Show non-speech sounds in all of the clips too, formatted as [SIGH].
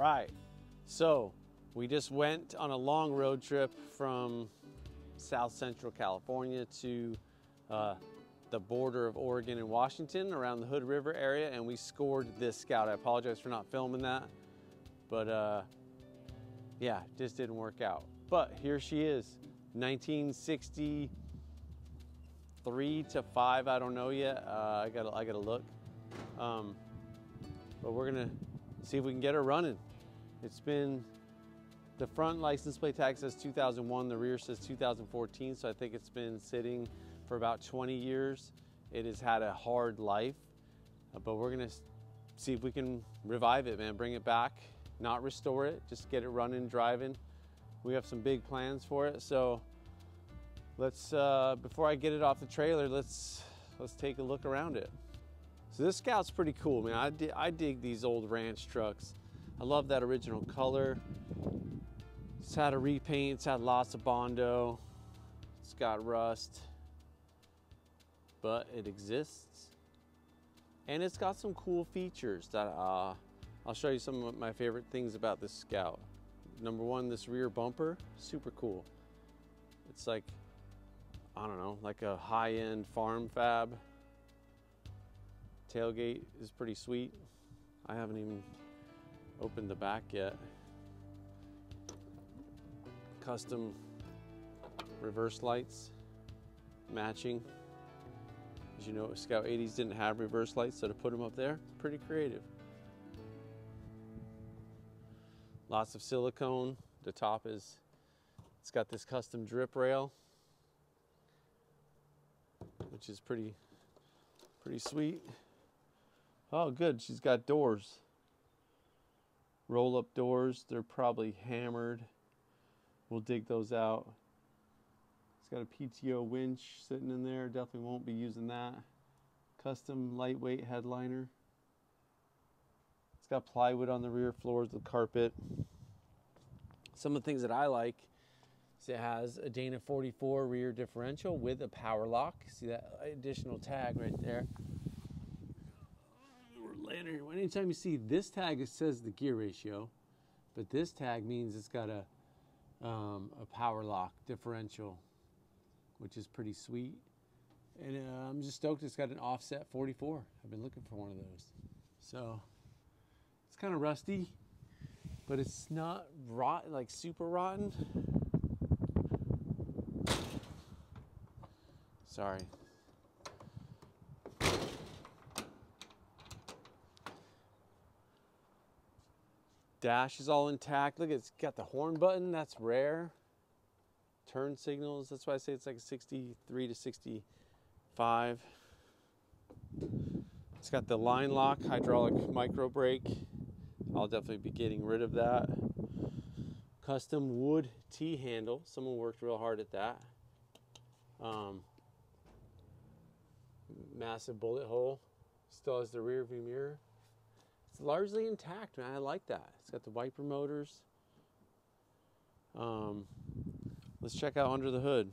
right, so we just went on a long road trip from South Central California to uh, the border of Oregon and Washington around the Hood River area and we scored this Scout. I apologize for not filming that, but uh, yeah, just didn't work out. But here she is, 1963 to five, I don't know yet. Uh, I gotta, I gotta look. Um, but we're gonna see if we can get her running. It's been, the front license plate tag says 2001, the rear says 2014, so I think it's been sitting for about 20 years. It has had a hard life, but we're gonna see if we can revive it, man, bring it back, not restore it, just get it running, driving. We have some big plans for it, so let's, uh, before I get it off the trailer, let's, let's take a look around it. So this Scout's pretty cool, man. I, di I dig these old ranch trucks. I love that original color. It's had a repaint, it's had lots of Bondo. It's got rust but it exists. And it's got some cool features that uh, I'll show you some of my favorite things about this Scout. Number one, this rear bumper, super cool. It's like, I don't know, like a high-end farm fab. Tailgate is pretty sweet. I haven't even opened the back yet. Custom reverse lights, matching. As you know, Scout 80s didn't have reverse lights, so to put them up there, pretty creative. Lots of silicone. The top is, it's got this custom drip rail, which is pretty, pretty sweet. Oh, good, she's got doors. Roll up doors, they're probably hammered. We'll dig those out. It's got a PTO winch sitting in there. Definitely won't be using that. Custom lightweight headliner. It's got plywood on the rear floors with carpet. Some of the things that I like is it has a Dana 44 rear differential with a power lock. See that additional tag right there. Anytime you see this tag, it says the gear ratio, but this tag means it's got a um, a power lock differential which is pretty sweet. And uh, I'm just stoked it's got an offset 44. I've been looking for one of those. So it's kind of rusty, but it's not rot like super rotten. Sorry. Dash is all intact. Look, it's got the horn button. That's rare turn signals. That's why I say it's like a 63 to 65. It's got the line lock hydraulic micro brake. I'll definitely be getting rid of that. Custom wood T-handle. Someone worked real hard at that. Um, massive bullet hole. Still has the rear view mirror. It's largely intact, man. I like that. It's got the wiper motors. Um, Let's check out under the hood.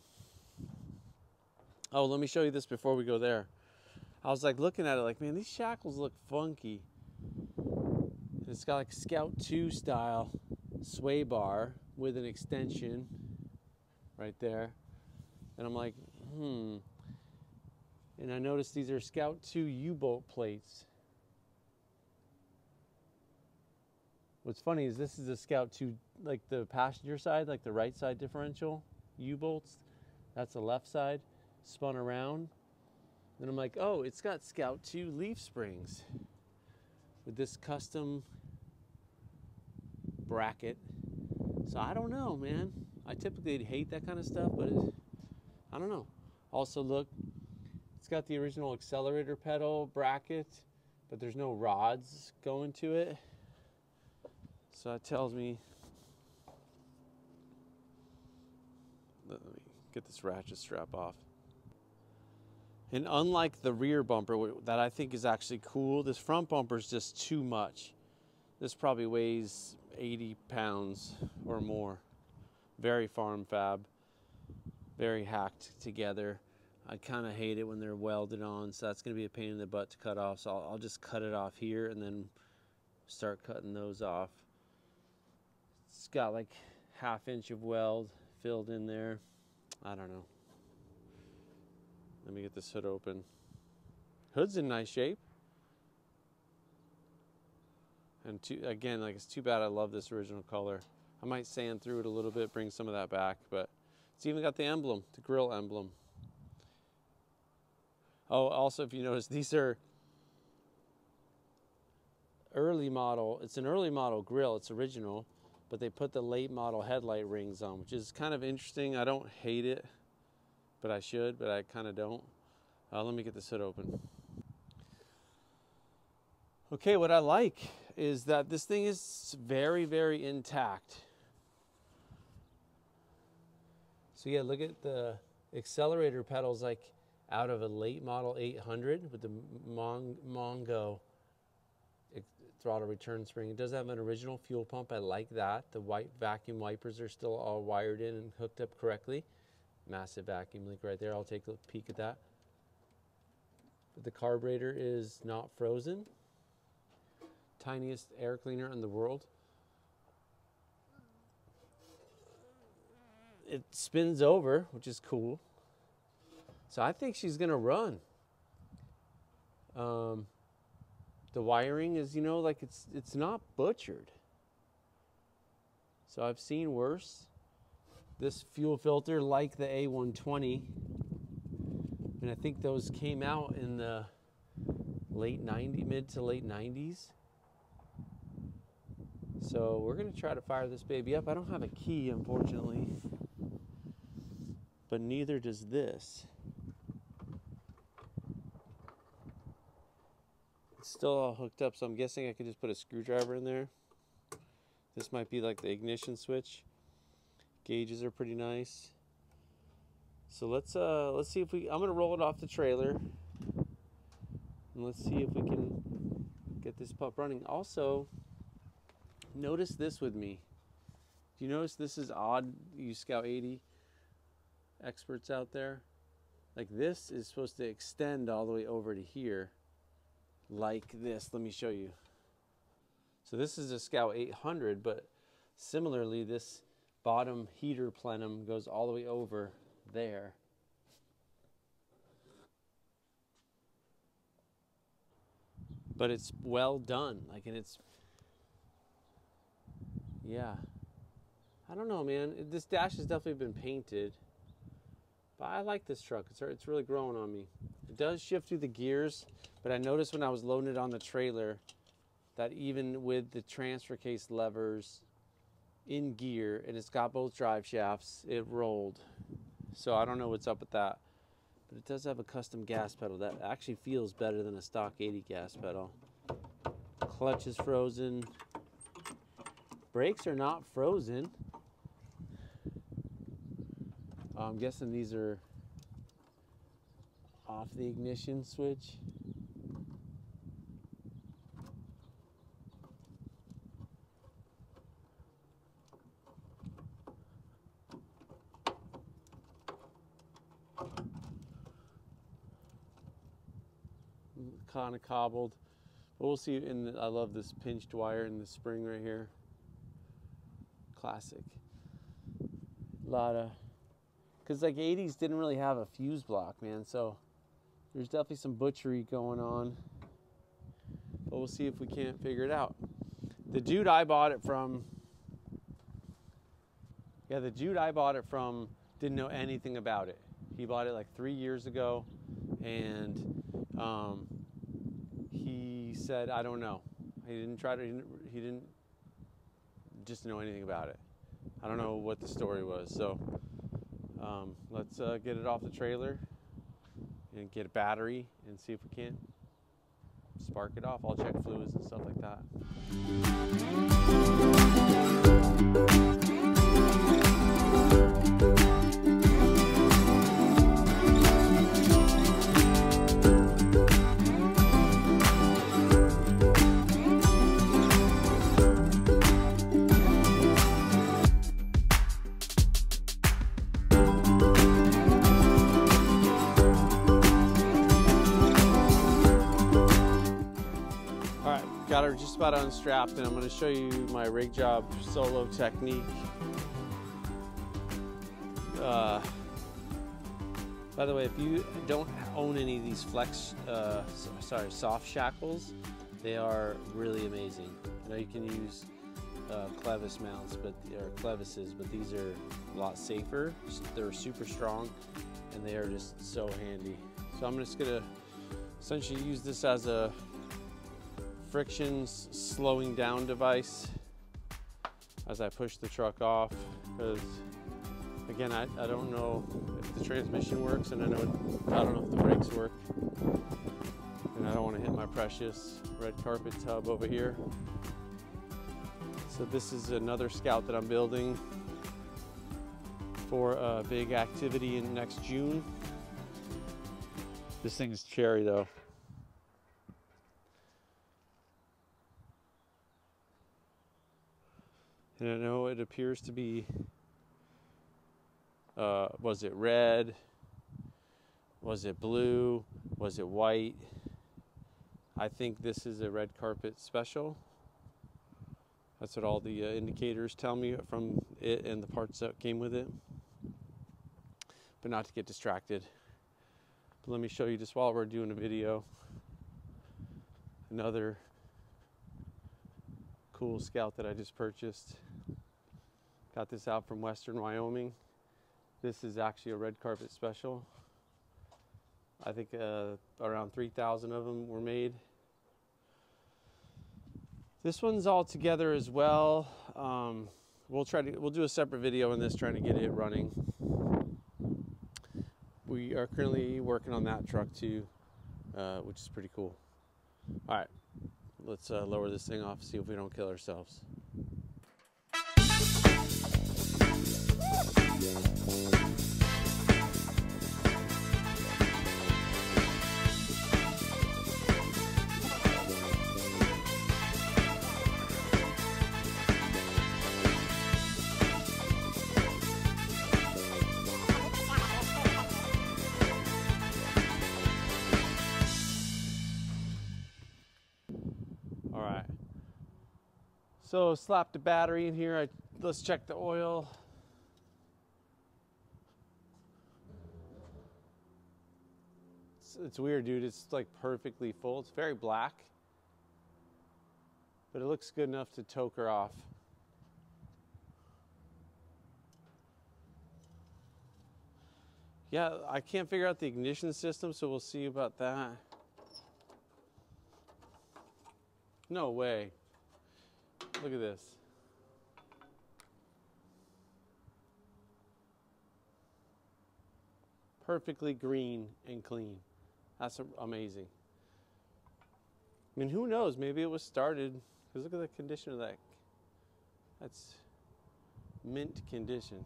Oh, let me show you this before we go there. I was like looking at it like, man, these shackles look funky. And it's got like Scout 2 style sway bar with an extension right there. And I'm like, hmm. And I noticed these are Scout 2 U-bolt plates. What's funny is this is a Scout 2 like the passenger side, like the right side differential U-bolts. That's the left side, spun around. Then I'm like, oh, it's got Scout 2 leaf springs with this custom bracket. So I don't know, man. I typically hate that kind of stuff, but I don't know. Also, look, it's got the original accelerator pedal bracket, but there's no rods going to it. So that tells me let me get this ratchet strap off. And unlike the rear bumper that I think is actually cool, this front bumper is just too much. This probably weighs 80 pounds or more. Very farm fab, very hacked together. I kind of hate it when they're welded on, so that's going to be a pain in the butt to cut off. So I'll, I'll just cut it off here and then start cutting those off. It's got like half inch of weld filled in there. I don't know. Let me get this hood open. Hood's in nice shape. And too, again, like it's too bad I love this original color. I might sand through it a little bit, bring some of that back, but it's even got the emblem, the grill emblem. Oh, also, if you notice, these are early model. It's an early model grill. It's original, but they put the late model headlight rings on, which is kind of interesting. I don't hate it, but I should, but I kind of don't. Uh, let me get this hood open. Okay, what I like is that this thing is very, very intact. So yeah, look at the accelerator pedals like out of a late model 800 with the Mon Mongo throttle return spring. It does have an original fuel pump. I like that. The white vacuum wipers are still all wired in and hooked up correctly. Massive vacuum leak right there. I'll take a peek at that. But the carburetor is not frozen. Tiniest air cleaner in the world. It spins over, which is cool. So I think she's gonna run. Um, the wiring is, you know, like it's it's not butchered. So I've seen worse. This fuel filter, like the A120, and I think those came out in the late 90, mid to late 90s. So we're gonna try to fire this baby up. I don't have a key, unfortunately, but neither does this. Still all hooked up, so I'm guessing I could just put a screwdriver in there. This might be like the ignition switch. Gauges are pretty nice. So let's uh let's see if we I'm gonna roll it off the trailer. And let's see if we can get this pup running. Also, notice this with me. Do you notice this is odd, you Scout 80 experts out there? Like this is supposed to extend all the way over to here like this. Let me show you. So this is a Scout 800, but similarly, this bottom heater plenum goes all the way over there. But it's well done. Like, and it's, yeah. I don't know, man. This dash has definitely been painted. But I like this truck. It's, it's really growing on me. It does shift through the gears, but I noticed when I was loading it on the trailer that even with the transfer case levers in gear and it's got both drive shafts, it rolled. So I don't know what's up with that. But it does have a custom gas pedal that actually feels better than a stock 80 gas pedal. Clutch is frozen. Brakes are not frozen. I'm guessing these are off the ignition switch. kind of cobbled. But we'll see. And I love this pinched wire in the spring right here. Classic. A lot of, because like 80s didn't really have a fuse block, man. So there's definitely some butchery going on. But we'll see if we can't figure it out. The dude I bought it from, yeah, the dude I bought it from didn't know anything about it. He bought it like three years ago, and um, he said, "I don't know." He didn't try to. He didn't, he didn't just know anything about it. I don't know what the story was. So um, let's uh, get it off the trailer and get a battery and see if we can't spark it off. I'll check fluids and stuff like that. About unstrapped and I'm going to show you my rig job solo technique. Uh, by the way, if you don't own any of these flex, uh, sorry, soft shackles, they are really amazing. I know you can use uh, clevis mounts, but or clevises, but these are a lot safer. They're super strong, and they are just so handy. So I'm just gonna essentially use this as a friction slowing down device as I push the truck off because again I, I don't know if the transmission works and I know I don't know if the brakes work. And I don't want to hit my precious red carpet tub over here. So this is another scout that I'm building for a big activity in next June. This thing's cherry though And I know it appears to be, uh, was it red? Was it blue? Was it white? I think this is a red carpet special. That's what all the uh, indicators tell me from it and the parts that came with it. But not to get distracted. But let me show you just while we're doing a video another cool scout that I just purchased. Got this out from Western Wyoming. This is actually a red carpet special. I think uh, around 3,000 of them were made. This one's all together as well. Um, we'll try to we'll do a separate video on this trying to get it running. We are currently working on that truck too, uh, which is pretty cool. All right let's uh, lower this thing off, see if we don't kill ourselves. So slap the battery in here. I, let's check the oil. It's, it's weird, dude. It's like perfectly full. It's very black, but it looks good enough to toke her off. Yeah, I can't figure out the ignition system, so we'll see about that. No way. Look at this. Perfectly green and clean. That's amazing. I mean, who knows? Maybe it was started, because look at the condition of that. That's mint condition.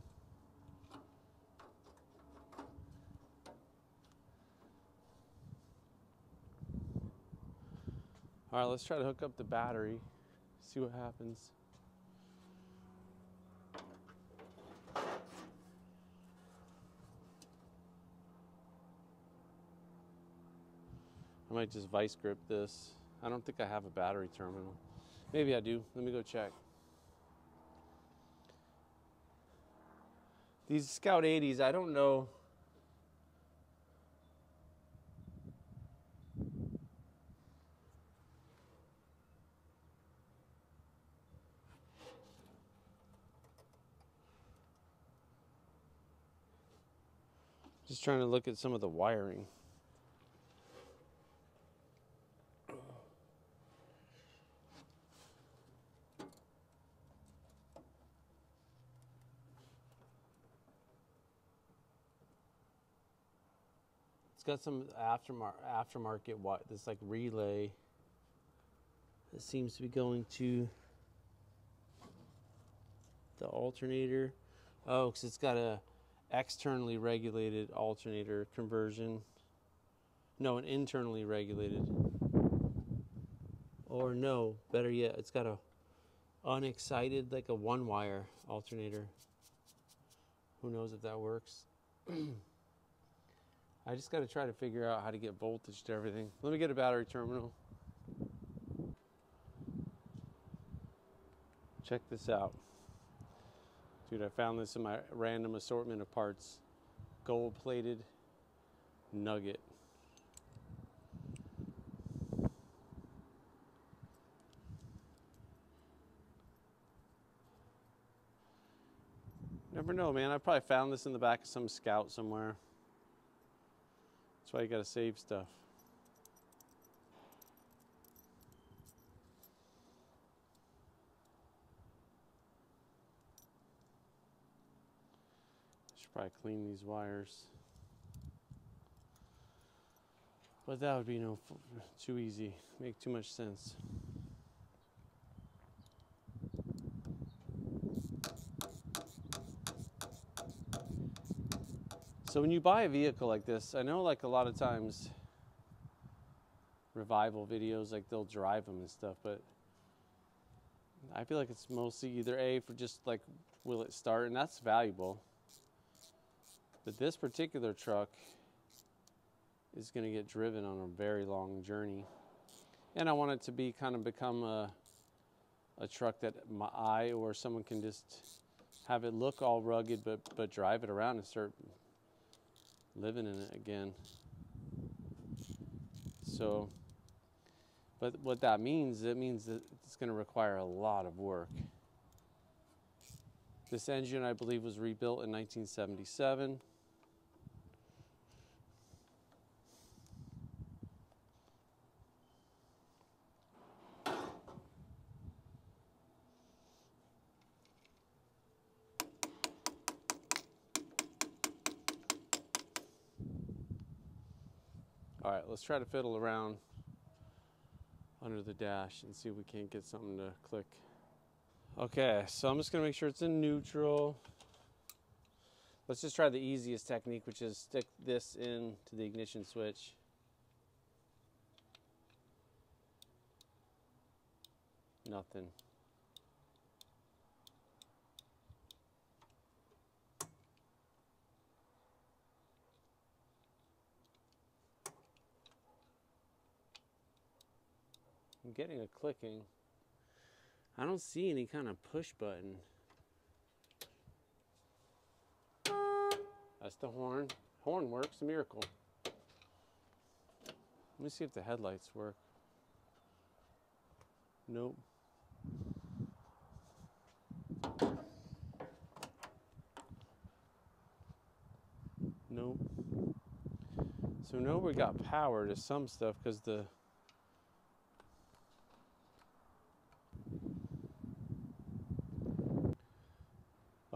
All right, let's try to hook up the battery see what happens. I might just vice grip this. I don't think I have a battery terminal. Maybe I do. Let me go check. These Scout 80s, I don't know Just trying to look at some of the wiring. It's got some aftermar aftermarket what this like relay that seems to be going to the alternator. Oh, because it's got a externally regulated alternator conversion. No, an internally regulated. Or no, better yet, it's got a unexcited, like a one wire alternator. Who knows if that works? [CLEARS THROAT] I just got to try to figure out how to get voltage to everything. Let me get a battery terminal. Check this out. Dude, I found this in my random assortment of parts. Gold plated nugget. Never know, man. I probably found this in the back of some scout somewhere. That's why you gotta save stuff. Should probably clean these wires. But that would be no too easy. Make too much sense. So when you buy a vehicle like this, I know like a lot of times revival videos like they'll drive them and stuff, but I feel like it's mostly either A for just like will it start and that's valuable. But this particular truck is going to get driven on a very long journey. And I want it to be kind of become a a truck that my eye or someone can just have it look all rugged but but drive it around and start living in it again. So, but what that means, it means that it's going to require a lot of work. This engine, I believe, was rebuilt in 1977. Let's try to fiddle around under the dash and see if we can't get something to click. Okay, so I'm just gonna make sure it's in neutral. Let's just try the easiest technique, which is stick this in to the ignition switch. Nothing. I'm getting a clicking. I don't see any kind of push button. That's the horn. Horn works, a miracle. Let me see if the headlights work. Nope. Nope. So now we got power to some stuff because the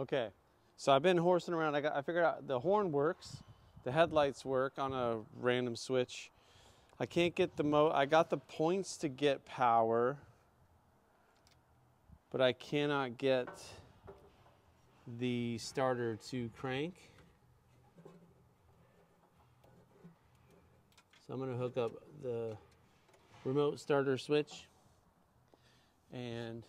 Okay, so I've been horsing around. I got I figured out the horn works, the headlights work on a random switch. I can't get the mo. I got the points to get power, but I cannot get the starter to crank. So I'm going to hook up the remote starter switch and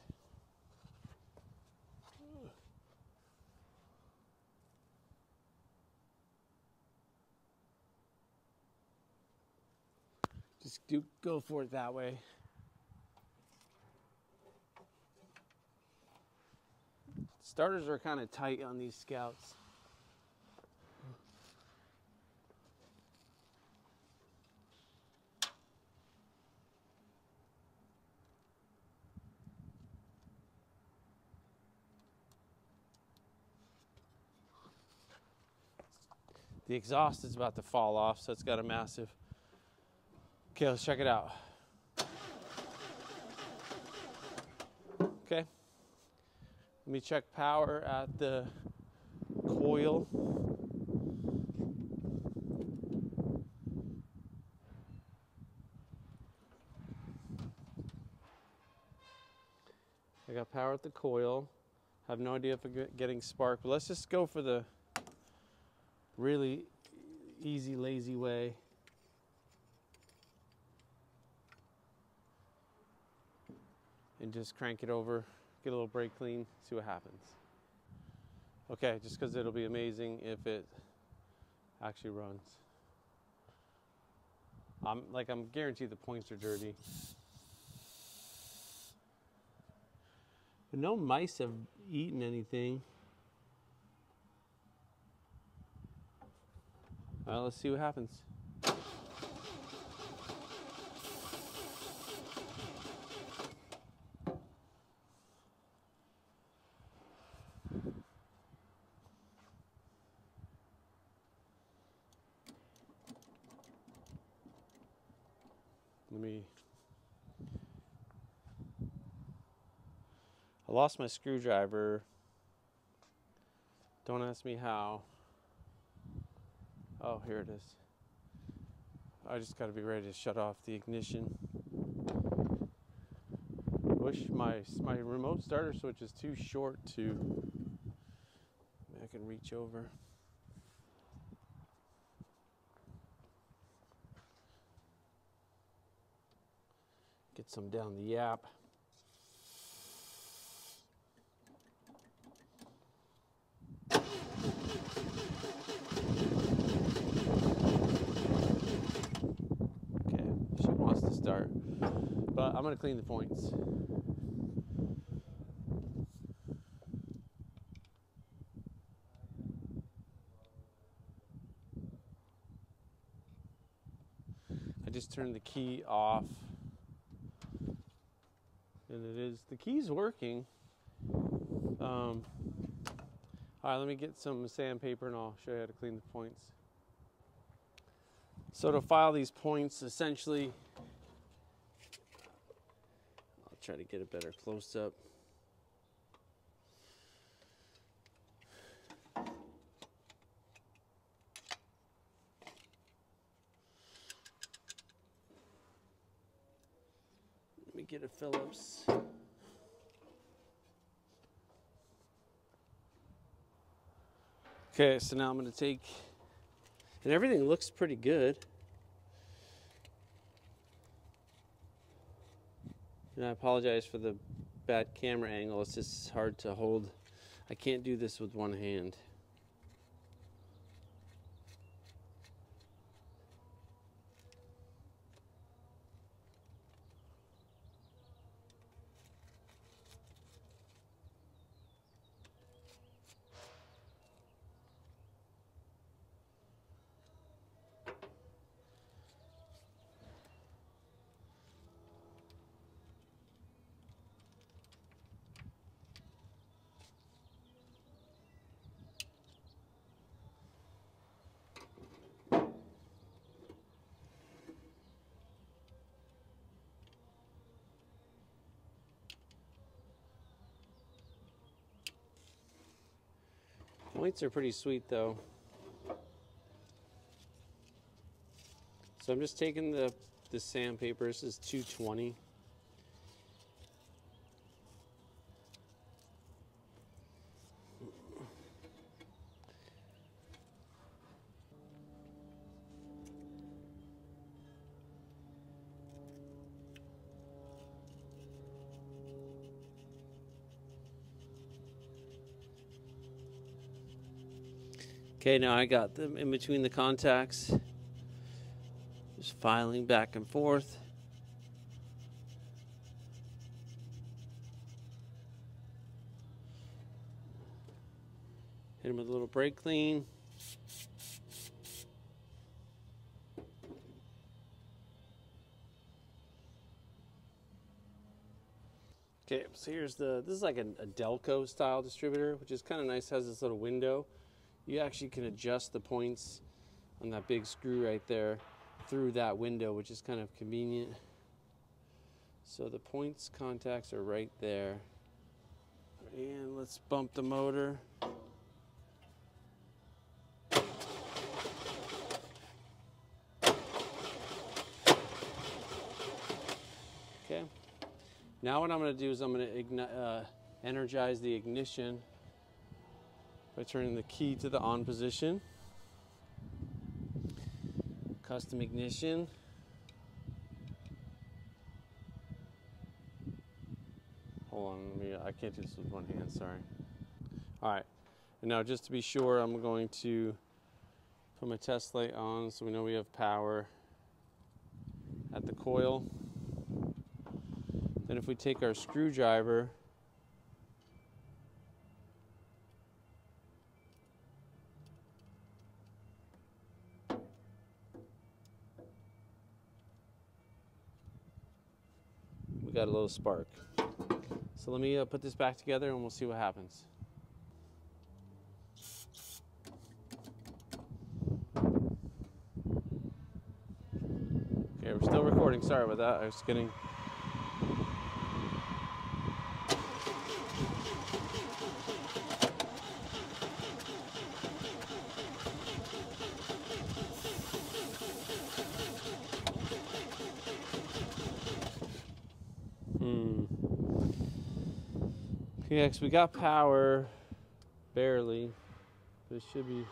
Just do go for it that way. Starters are kind of tight on these scouts. The exhaust is about to fall off, so it's got a massive Okay, let's check it out. Okay. Let me check power at the coil. I got power at the coil. Have no idea if I'm getting spark, but let's just go for the really easy, lazy way. And just crank it over, get a little brake clean, see what happens. Okay, just because it'll be amazing if it actually runs. I'm like I'm guaranteed the points are dirty. But no mice have eaten anything. Right, let's see what happens. Let me. Lost my screwdriver. Don't ask me how. Oh, here it is. I just got to be ready to shut off the ignition. Wish my my remote starter switch is too short to. I can reach over. Get some down the yap. Okay, she wants to start, I'm gonna clean the points. I just turned the key off and it is the key's working. Um, all right, let me get some sandpaper and I'll show you how to clean the points. So to file these points, essentially, I'll try to get a better close up. Let me get a Phillips. Okay, so now I'm going to take, and everything looks pretty good. And I apologize for the bad camera angle. It's just hard to hold. I can't do this with one hand. Points are pretty sweet though. So I'm just taking the, the sandpaper. This is 220. Okay, now I got them in between the contacts. Just filing back and forth. Hit them with a little brake clean. Okay, so here's the, this is like a, a Delco style distributor, which is kind of nice, has this little window you actually can adjust the points on that big screw right there through that window, which is kind of convenient. So the points contacts are right there. And let's bump the motor. Okay. Now what I'm going to do is I'm going to uh, energize the ignition by turning the key to the on position. Custom ignition. Hold on, let me, I can't do this with one hand, sorry. All right, and now just to be sure, I'm going to put my test light on so we know we have power at the coil. Then if we take our screwdriver, got a little spark. So let me uh, put this back together and we'll see what happens. Okay, we're still recording. Sorry about that. I was getting Hmm. Yeah, 'cause we got power, barely, but it should be.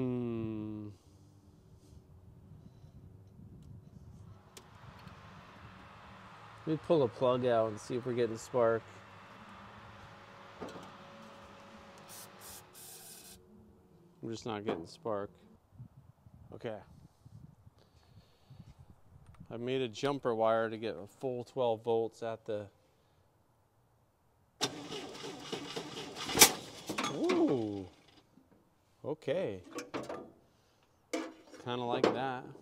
Hmm. Let me pull a plug out and see if we're getting spark. I'm just not getting spark. Okay. I made a jumper wire to get a full 12 volts at the. Ooh. Okay. Kind of like that.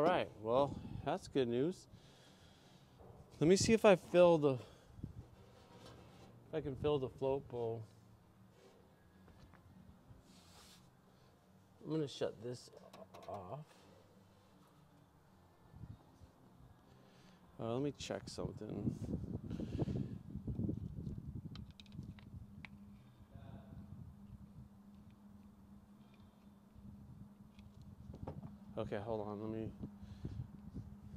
All right, well, that's good news. Let me see if I fill the, if I can fill the float bowl. I'm gonna shut this off. Uh, let me check something. Okay, hold on. Let me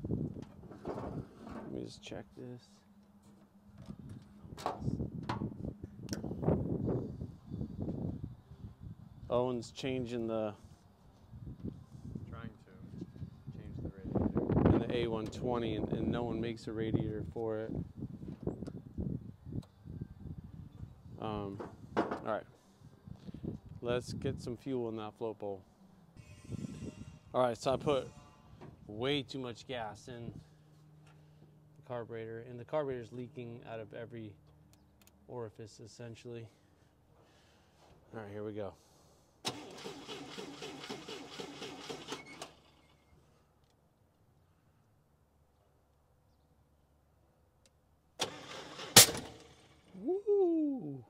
let me just check this. Owen's changing the Trying to change the radiator. in the A120, and, and no one makes a radiator for it. Um, all right, let's get some fuel in that float bowl. All right, so I put way too much gas in the carburetor, and the carburetor is leaking out of every orifice essentially. All right, here we go. Woo!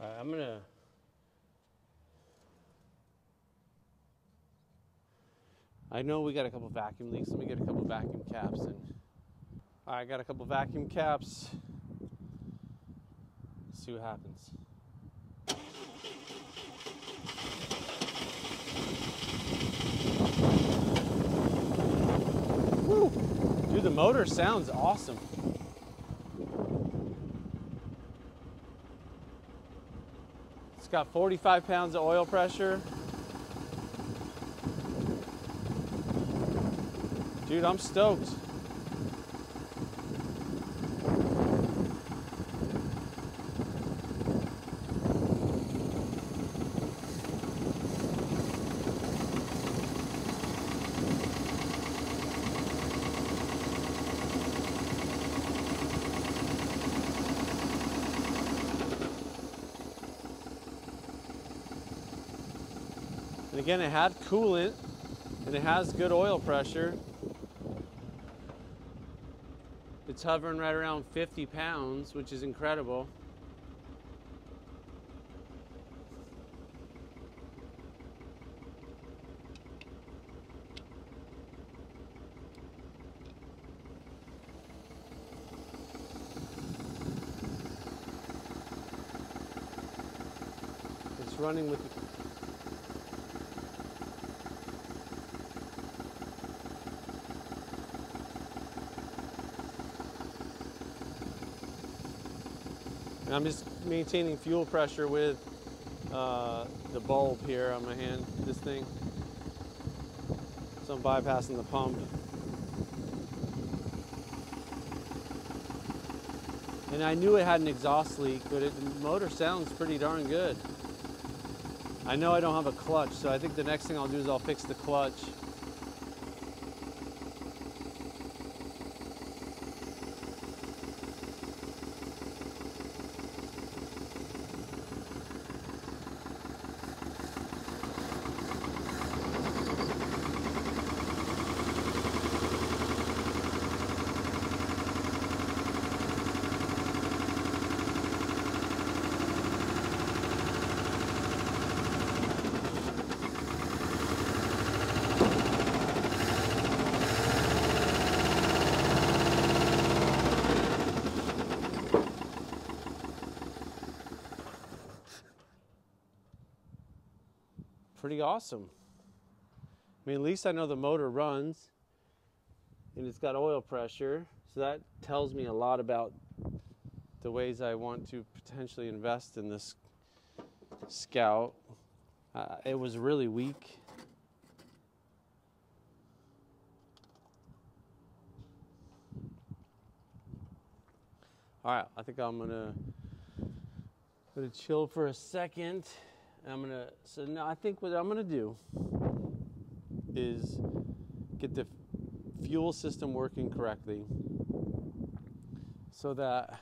All right, I'm gonna. I know we got a couple vacuum leaks. Let me get a couple vacuum caps and. I got a couple vacuum caps. Let's see what happens. Woo! Dude, the motor sounds awesome. It's got 45 pounds of oil pressure. Dude, I'm stoked. And again, it had coolant and it has good oil pressure. It's hovering right around 50 pounds, which is incredible. It's running with And I'm just maintaining fuel pressure with uh, the bulb here on my hand, this thing. So I'm bypassing the pump. And I knew it had an exhaust leak, but it, the motor sounds pretty darn good. I know I don't have a clutch, so I think the next thing I'll do is I'll fix the clutch. Pretty awesome. I mean, at least I know the motor runs and it's got oil pressure. So that tells me a lot about the ways I want to potentially invest in this Scout. Uh, it was really weak. All right, I think I'm gonna gonna chill for a second. I'm gonna, so now I think what I'm gonna do is get the fuel system working correctly so that,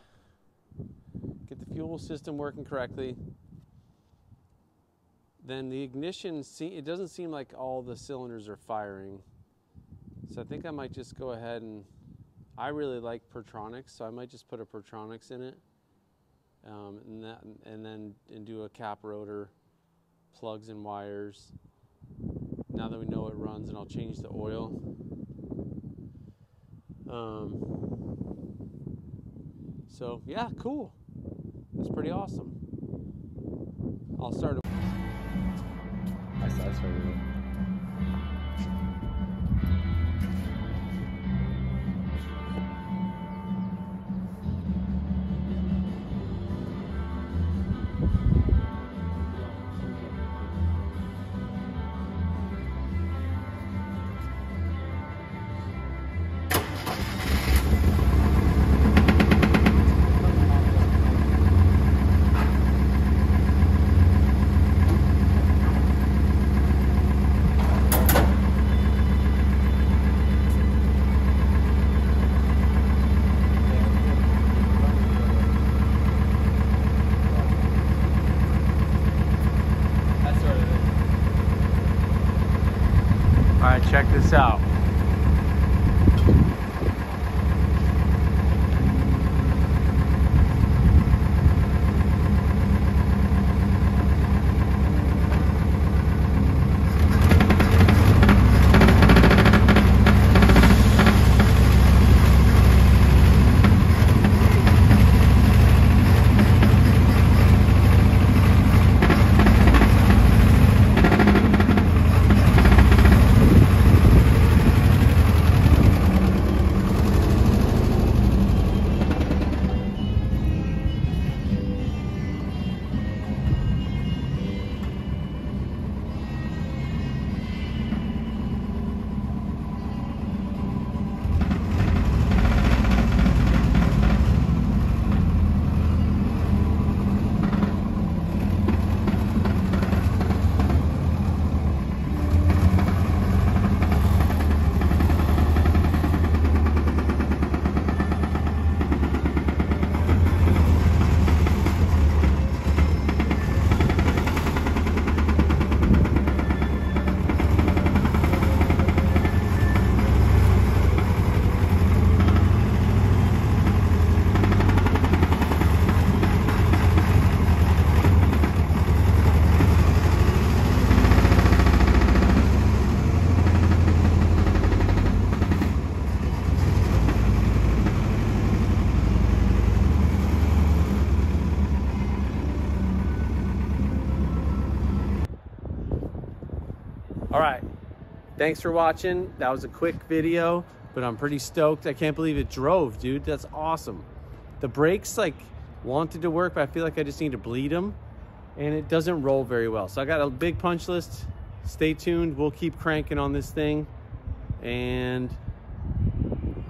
get the fuel system working correctly, then the ignition, see, it doesn't seem like all the cylinders are firing. So I think I might just go ahead and, I really like Pertronix, so I might just put a Pertronix in it. Um, and, that, and then and do a cap rotor plugs and wires. Now that we know it runs, and I'll change the oil. Um, so yeah, cool. That's pretty awesome. I'll start. I started it. Thanks for watching. That was a quick video, but I'm pretty stoked. I can't believe it drove, dude. That's awesome. The brakes like wanted to work, but I feel like I just need to bleed them and it doesn't roll very well. So I got a big punch list. Stay tuned. We'll keep cranking on this thing and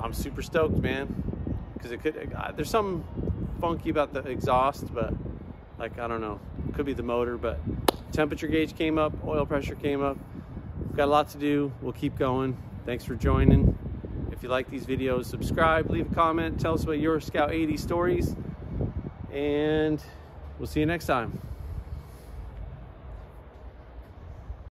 I'm super stoked, man. Because it could, uh, there's something funky about the exhaust, but like, I don't know. Could be the motor, but temperature gauge came up, oil pressure came up. We've got a lot to do. We'll keep going. Thanks for joining. If you like these videos, subscribe, leave a comment, tell us about your Scout 80 stories, and we'll see you next time.